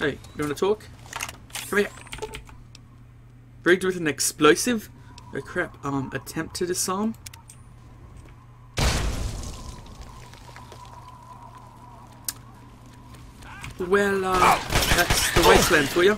Hey, you want to talk? Come here. Rigged with an explosive? Oh crap, um, attempt to disarm? Well, uh, that's the wasteland for you.